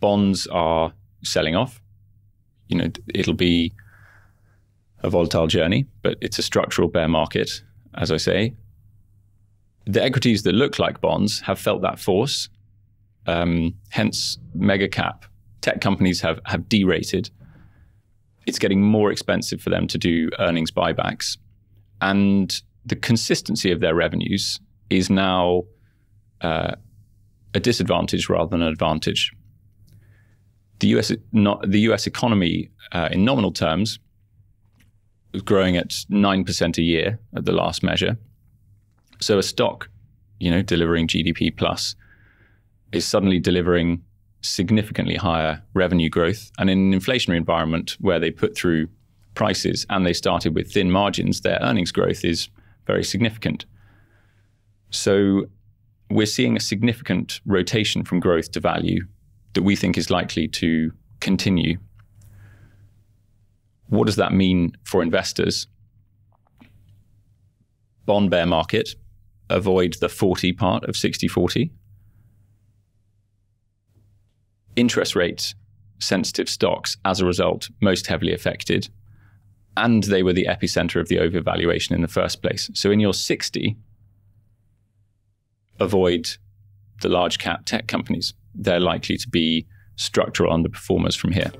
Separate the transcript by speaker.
Speaker 1: bonds are selling off. You know, it'll be a volatile journey, but it's a structural bear market, as I say. The equities that look like bonds have felt that force. Um, hence, mega cap tech companies have, have derated. It's getting more expensive for them to do earnings buybacks. And the consistency of their revenues is now uh, a disadvantage rather than an advantage. The US, not, the US economy, uh, in nominal terms, was growing at 9% a year at the last measure. So a stock, you know, delivering GDP plus is suddenly delivering significantly higher revenue growth. And in an inflationary environment where they put through prices and they started with thin margins, their earnings growth is very significant. So we're seeing a significant rotation from growth to value that we think is likely to continue what does that mean for investors? Bond bear market, avoid the 40 part of 60 40. Interest rates sensitive stocks, as a result, most heavily affected. And they were the epicenter of the overvaluation in the first place. So in your 60, avoid the large cap tech companies. They're likely to be structural underperformers from here.